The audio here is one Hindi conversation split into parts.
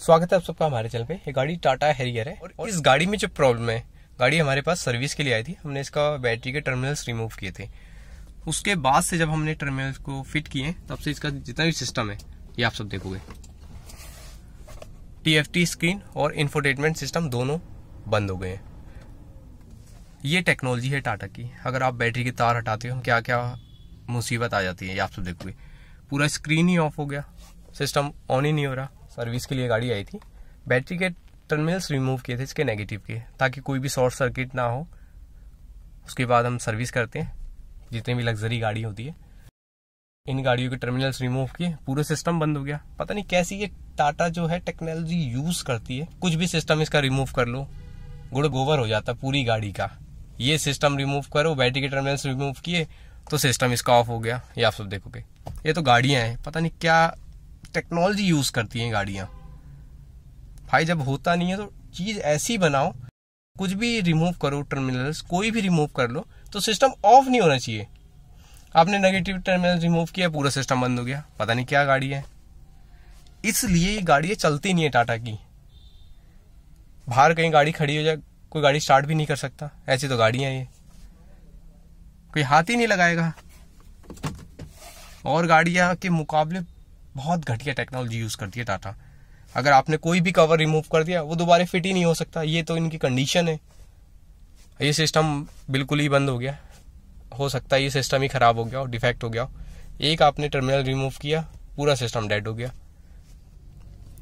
स्वागत है आप सबका हमारे चैनल पे। ये गाड़ी टाटा हैरियर है। और इस गाड़ी में जो प्रॉब्लम है, गाड़ी हमारे पास सर्विस के लिए आई थी। हमने इसका बैटरी के टर्मिनल्स रिमूव किए थे। उसके बाद से जब हमने टर्मिनल्स को फिट किए, तब से इसका जितना भी सिस्टम है, ये आप सब देखोगे। TFT स्क्रीन और इंफोटेनमेंट सिस्टम दोनों बंद हो गए हैं। ये टेक्नोलॉजी है टाटा की। अगर आप बैटरी की तार हटाते हो क्या क्या मुसीबत आ जाती है, ये आप सब देखोगे। पूरा स्क्रीन ही ऑफ़ हो गया। सिस्टम ऑन ही नहीं हो रहा। सर्विस के लिए गाड़ी आई थी। बैटरी के टर्मिनल्स रिमूव किए थे, इसके नेगेटिव के ताकि कोई भी शॉर्ट सर्किट ना हो। उसके बाद हम सर्विस करते हैं। जितनी भी लग्जरी गाड़ी होती है। इन गाड़ियों के टर्मिनल्स रिमूव किए। पूरे सिस्टम बंद हो गया। पता नहीं कैसी ये टाटा जो है टेक्नोलॉजी यूज़ करती है। कुछ भी सिस्टम इसका रिमूव कर लो। गुड़ गोबर हो जाता पूरी गाड़ी का। ये सिस्टम रिमूव करो। बैटरी के टर्मिनल्स रिमूव किए। तो सिस्टम इसका ऑफ़ हो गया। ये आप सब देखोगे। ये तो गाड़ियाँ हैं। पता नहीं क्या टेक्नोलॉजी यूज़ करती हैं गाड़ियाँ। भाई, जब होता नहीं है तो चीज़ ऐसी बनाओ, कुछ भी रिमूव करो टर्मिनल्स कोई भी रिमूव कर लो तो सिस्टम ऑफ़ नहीं होना चाहिए। आपने नेगेटिव टर्मिनल रिमूव किया, पूरा सिस्टम बंद हो गया। पता नहीं क्या गाड़ी है। इसलिए ये गाड़ी चलती नहीं है टाटा की। बाहर कहीं गाड़ी खड़ी हो जाए, कोई गाड़ी स्टार्ट भी नहीं कर सकता। ऐसी तो गाड़ियाँ ये। कोई हाथ ही नहीं लगाएगा। और गाड़ियाँ के मुकाबले बहुत घटिया टेक्नोलॉजी यूज़ करती है टाटा अगर आपने कोई भी कवर रिमूव कर दिया, वो दोबारा फिट ही नहीं हो सकता। ये तो इनकी कंडीशन है। ये सिस्टम बिल्कुल ही बंद हो गया। हो सकता है ये सिस्टम ही खराब हो गया हो डिफेक्ट हो गया हो। एक आपने टर्मिनल रिमूव किया, पूरा सिस्टम डेड हो गया।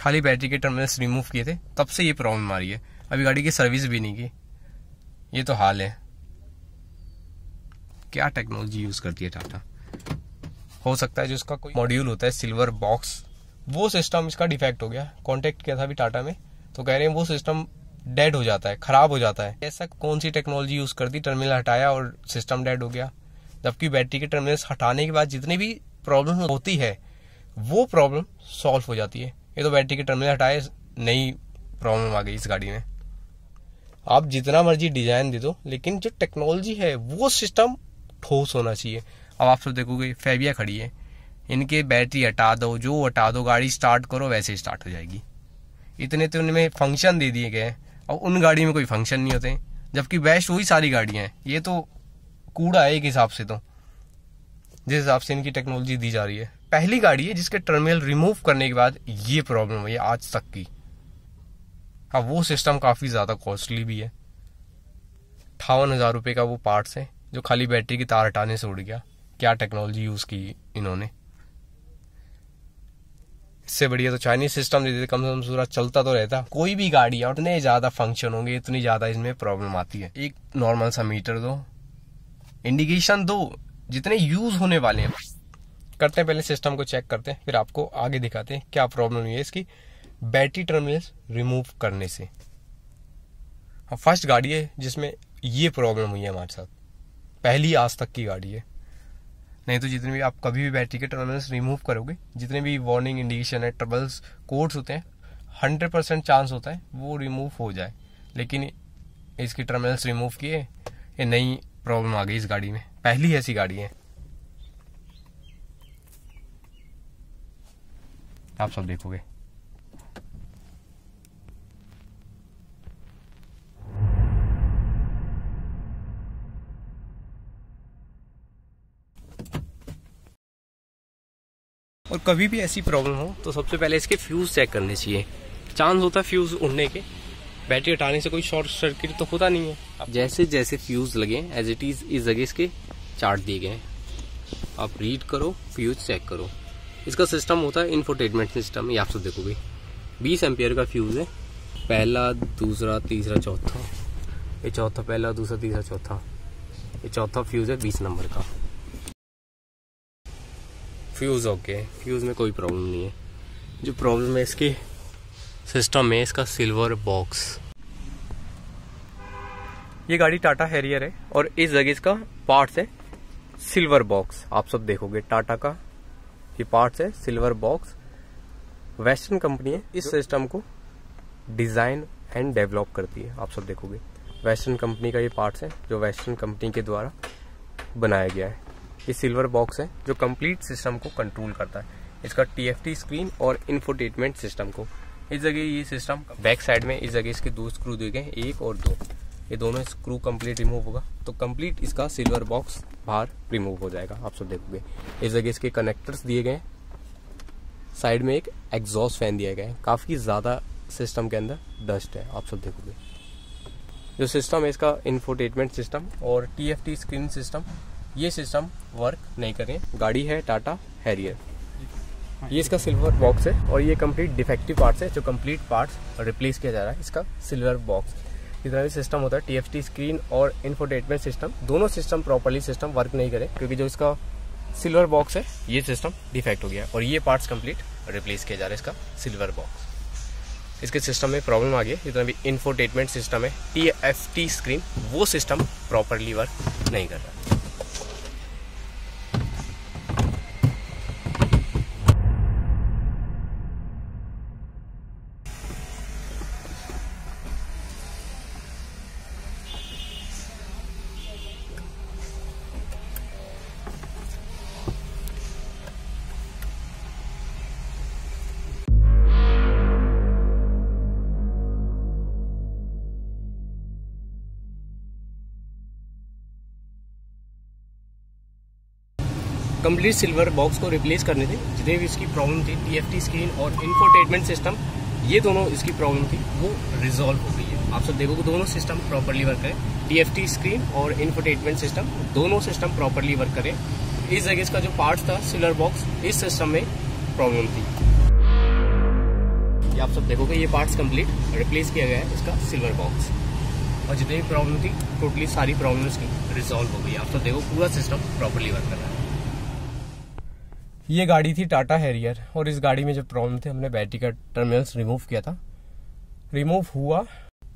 खाली बैटरी के टर्मिनल्स रिमूव किए थे, तब से ये प्रॉब्लम आ रही है। अभी गाड़ी की सर्विस भी नहीं की। ये तो हाल है। क्या टेक्नोलॉजी यूज़ करती है टाटा हो सकता है जो इसका कोई मॉड्यूल होता है सिल्वर बॉक्स वो सिस्टम इसका डिफेक्ट हो गया। कॉन्टेक्ट किया था अभी टाटा में तो कह रहे हैं वो सिस्टम डेड हो जाता है, खराब हो जाता है। ऐसा कौन सी टेक्नोलॉजी यूज़ कर दी टर्मिनल हटाया और सिस्टम डेड हो गया? जबकि बैटरी के टर्मिनल्स हटाने के बाद जितनी भी प्रॉब्लम होती है, वो प्रॉब्लम सॉल्व हो जाती है। ये तो बैटरी के टर्मिनल हटाए, नई प्रॉब्लम आ गई इस गाड़ी में। आप जितना मर्ज़ी डिज़ाइन दे दो, लेकिन जो टेक्नोलॉजी है, वो सिस्टम ठोस होना चाहिए। अब आप सब देखोगे, फेबिया खड़ी है। इनके बैटरी हटा दो, जो हटा दो, गाड़ी स्टार्ट करो, वैसे स्टार्ट हो जाएगी। इतने तो उनमें फ़ंक्शन दे दिए गए हैं। और उन गाड़ी में कोई फ़ंक्शन नहीं होते। जबकि बेस्ट वही सारी गाड़ियाँ हैं। ये तो कूड़ा है एक हिसाब से तो। जिस हिसाब से इनकी टेक्नोलॉजी दी जा रही है। पहली गाड़ी है जिसके टर्मिनल रिमूव करने के बाद ये प्रॉब्लम हुई आज तक की। अब वो सिस्टम काफ़ी ज़्यादा कॉस्टली भी है। अठावन हज़ार रुपये का वो पार्ट्स है, जो खाली बैटरी की तार हटाने से उड़ गया। क्या टेक्नोलॉजी यूज़ की इन्होंने। इससे बढ़िया तो चाइनीज़ सिस्टम दे देते कम से कम पूरा चलता तो रहता। कोई भी गाड़ी है उतने ज़्यादा फ़ंक्शन होंगे, इतनी ज़्यादा इसमें प्रॉब्लम आती है। एक नॉर्मल सा मीटर दो। इंडिकेशन दो, जितने यूज़ होने वाले हैं। करते हैं पहले सिस्टम को चेक करते हैं, फिर आपको आगे दिखाते हैं क्या प्रॉब्लम हुई है इसकी। बैटरी टर्मिनल्स रिमूव करने से। फ़र्स्ट गाड़ी है जिसमें ये प्रॉब्लम हुई है हमारे साथ। पहली आज तक की गाड़ी है। नहीं तो जितने भी आप कभी भी बैटरी के टर्मिनल्स रिमूव करोगे, जितने भी वार्निंग इंडिकेशन है, ट्रबल्स कोड्स होते हैं हंड्रेड परसेंट चांस होता है वो रिमूव हो जाए। लेकिन इसके टर्मिनल्स रिमूव किए, ये नई प्रॉब्लम आ गई इस गाड़ी में। पहली ऐसी गाड़ी है। आप सब देखोगे। और कभी भी ऐसी प्रॉब्लम हो तो सबसे पहले इसके फ्यूज चेक करने चाहिए। चांस होता है फ्यूज उड़ने के। बैटरी हटाने से कोई शॉर्ट सर्किट तो होता नहीं है। जैसे जैसे फ्यूज लगे एज इट इज़ इस जगह इसके चार्ट दिए गए आप रीड करो फ्यूज चेक करो। इसका सिस्टम होता है इन्फोटेनमेंट सिस्टम ये आप सब देखोगे। बीस एम्पियर का फ्यूज है। पहला, दूसरा, तीसरा, चौथा। ये चौथा पहला, दूसरा, तीसरा, चौथा। ये चौथा फ्यूज है बीस नंबर का। फ्यूज़ ओके फ्यूज़ में कोई प्रॉब्लम नहीं है। जो प्रॉब्लम है इसकी सिस्टम है, इसका सिल्वर बॉक्स ये गाड़ी टाटा हैरियर है और इस जगह इसका पार्ट्स है सिल्वर बॉक्स आप सब देखोगे टाटा का ये पार्ट्स है सिल्वर बॉक्स वेस्टर्न कंपनी है, इस सिस्टम को डिज़ाइन एंड डेवलप करती है। आप सब देखोगे वेस्टर्न कंपनी का ये पार्ट्स है, जो वेस्टर्न कंपनी के द्वारा बनाया गया है। ये सिल्वर बॉक्स है, जो कंप्लीट सिस्टम को कंट्रोल करता है। इसका टीएफटी स्क्रीन और इन्फोटेनमेंट सिस्टम को। इस जगह ये सिस्टम बैक साइड में, इस जगह इसके दो स्क्रू दिए गए एक और दो। ये दोनों स्क्रू कंप्लीट रिमूव होगा। तो कंप्लीट इसका सिल्वर बॉक्स बाहर रिमूव हो जाएगा, आप सब देखोगे। इस जगह इसके कनेक्टर्स दिए गए साइड में एक एग्जॉस्ट फ़ैन दिया गया है। काफ़ी ज़्यादा सिस्टम के अंदर डस्ट है, आप सब देखोगे। जो सिस्टम है, इसका इन्फोटेटमेंट सिस्टम और टीएफटी स्क्रीन सिस्टम ये सिस्टम वर्क नहीं करें गाड़ी है टाटा हैरियर। ये इसका सिल्वर बॉक्स है और ये कंप्लीट डिफेक्टिव पार्ट्स है, जो कंप्लीट पार्ट्स रिप्लेस किया जा रहा है, इसका सिल्वर बॉक्स जितना भी सिस्टम होता है टीएफटी स्क्रीन और इन्फोटेटमेंट सिस्टम दोनों सिस्टम प्रॉपरली सिस्टम वर्क नहीं करे, क्योंकि जो इसका सिल्वर बॉक्स है, ये सिस्टम डिफेक्ट हो गया और ये पार्ट्स कंप्लीट रिप्लेस किया जा रहा है इसका सिल्वर बॉक्स इसके सिस्टम में प्रॉब्लम आ गई जितना भी इन्फोटेटमेंट सिस्टम है टी एफ़ टी स्क्रीन वो सिस्टम प्रॉपरली वर्क नहीं कर रहा कंप्लीट सिल्वर बॉक्स को रिप्लेस करने थे, जितने भी इसकी प्रॉब्लम थी टी स्क्रीन और इन्फोटेनमेंट सिस्टम ये दोनों इसकी प्रॉब्लम थी, वो रिजॉल्व हो गई है। आप सब देखोगे दोनों सिस्टम प्रॉपरली वर्क करें। टी स्क्रीन और इन्फोटेनमेंट सिस्टम दोनों सिस्टम प्रॉपरली वर्क करें। इस जगह इसका जो पार्ट था सिल्वर बॉक्स इस सिस्टम में प्रॉब्लम थी। आप सब देखोगे, ये पार्ट्स कंप्लीट रिप्लेस किया गया है इसका सिल्वर बॉक्स और जितनी भी प्रॉब्लम थी टोटली सारी प्रॉब्लम इसकी रिजॉल्व हो गई आप सब देखो, पूरा सिस्टम प्रॉपरली वर्क कर रहा है। ये गाड़ी थी टाटा हैरियर और इस गाड़ी में जो प्रॉब्लम थे, हमने बैटरी का टर्मिनल्स रिमूव किया था। रिमूव हुआ।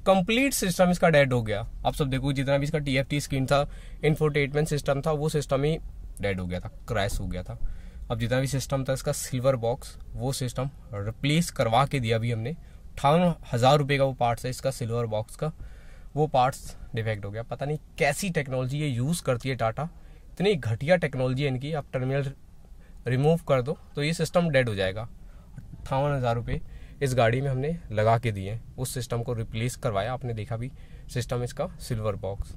कंप्लीट सिस्टम इसका डेड हो गया। आप सब देखो, जितना भी इसका टीएफटी स्क्रीन था, इन्फोटेनमेंट सिस्टम था, वो सिस्टम ही डेड हो गया था, क्रैश हो गया था। अब जितना भी सिस्टम था इसका सिल्वर बॉक्स, वो सिस्टम रिप्लेस करवा के दिया अभी हमने। अठावन हज़ार रुपये का वो पार्ट्स है इसका सिल्वर बॉक्स का। वो पार्ट्स डिफेक्ट हो गया। पता नहीं कैसी टेक्नोलॉजी ये यूज़ करती है टाटा। इतनी घटिया टेक्नोलॉजी है इनकी। आप टर्मिनल रिमूव कर दो तो ये सिस्टम डेड हो जाएगा। अट्ठावन हज़ार रुपये इस गाड़ी में हमने लगा के दिए उस सिस्टम को रिप्लेस करवाया, आपने देखा भी सिस्टम इसका सिल्वर बॉक्स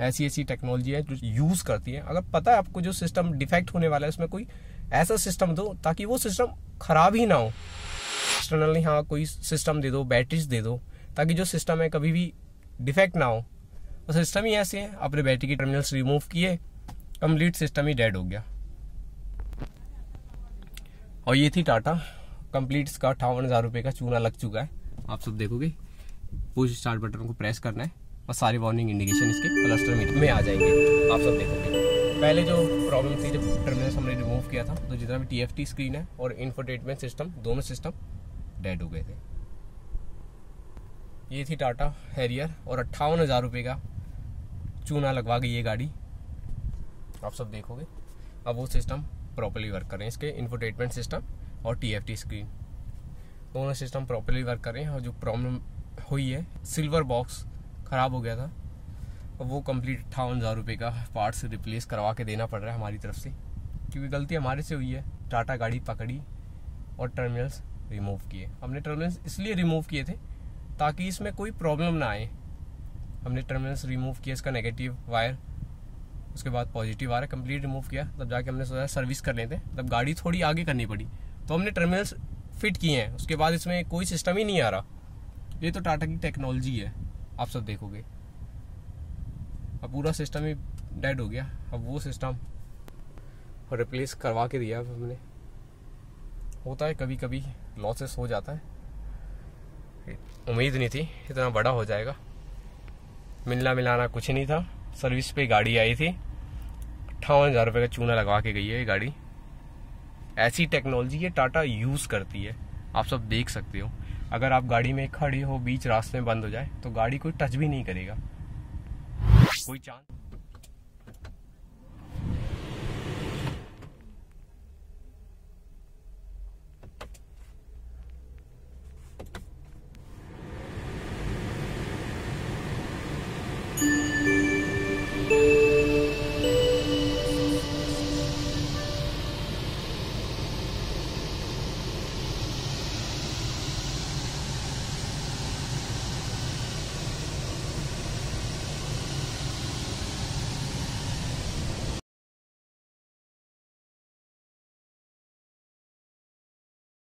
ऐसी ऐसी टेक्नोलॉजी है जो यूज़ करती है। अगर पता है आपको जो सिस्टम डिफेक्ट होने वाला है, उसमें कोई ऐसा सिस्टम दो ताकि वो सिस्टम खराब ही ना हो। एक्सटर्नली हाँ कोई सिस्टम दे दो बैटरीज दे दो, ताकि जो सिस्टम है कभी भी डिफेक्ट ना हो। तो सिस्टम ही ऐसे है। आपने बैटरी के टर्मिनल्स रिमूव किए कंप्लीट सिस्टम ही डेड हो गया। और ये थी टाटा। कंप्लीट इसका अट्ठावन हज़ार रुपये का चूना लग चुका है। आप सब देखोगे। पुश स्टार्ट बटन को प्रेस करना है और सारी वार्निंग इंडिकेशन इसके क्लस्टर मीटर में आ जाएँगे। आप सब देखोगे। पहले जो प्रॉब्लम थी, जब टर्मिनल हमने रिमूव किया था तो जितना भी टीएफटी स्क्रीन है और इन्फोटेटमेंट सिस्टम दोनों सिस्टम डेड हो गए थे। ये थी टाटा हैरियर और अट्ठावन हज़ार रुपये का चूना लगवा गई ये गाड़ी। आप सब देखोगे। अब वो सिस्टम प्रॉपरली वर्क करें इसके इन्फोटेटमेंट सिस्टम और टीएफटी स्क्रीन दोनों सिस्टम प्रॉपरली वर्क करें और जो प्रॉब्लम हुई है सिल्वर बॉक्स ख़राब हो गया था, वो कंप्लीट अट्ठावन हज़ार रुपये का पार्ट्स रिप्लेस करवा के देना पड़ रहा है हमारी तरफ़ से। क्योंकि गलती हमारे से हुई है टाटा गाड़ी पकड़ी और टर्मिनल्स रिमूव किए। हमने टर्मिनल्स इसलिए रिमूव किए थे ताकि इसमें कोई प्रॉब्लम ना आए। हमने टर्मिनल्स रिमूव किए, इसका नेगेटिव वायर उसके बाद पॉजिटिव आ रहा है कंप्लीट रिमूव किया, तब जाके हमने सोचा सर्विस कर लेते तब गाड़ी थोड़ी आगे करनी पड़ी। तो हमने टर्मिनल्स फिट किए हैं। उसके बाद इसमें कोई सिस्टम ही नहीं आ रहा। ये तो टाटा की टेक्नोलॉजी है। आप सब देखोगे। अब पूरा सिस्टम ही डेड हो गया। अब वो सिस्टम रिप्लेस करवा के दिया हमने। होता है कभी कभी लॉसेस हो जाता है। उम्मीद नहीं थी, इतना बड़ा हो जाएगा। मिलना मिलाना कुछ नहीं था। सर्विस पे गाड़ी आई थी। अट्ठावन हज़ार रुपये का चूना लगवा के गई है ये गाड़ी। ऐसी टेक्नोलॉजी ये टाटा यूज़ करती है। आप सब देख सकते हो। अगर आप गाड़ी में खड़ी हो, बीच रास्ते में बंद हो जाए तो गाड़ी कोई टच भी नहीं करेगा। कोई चांस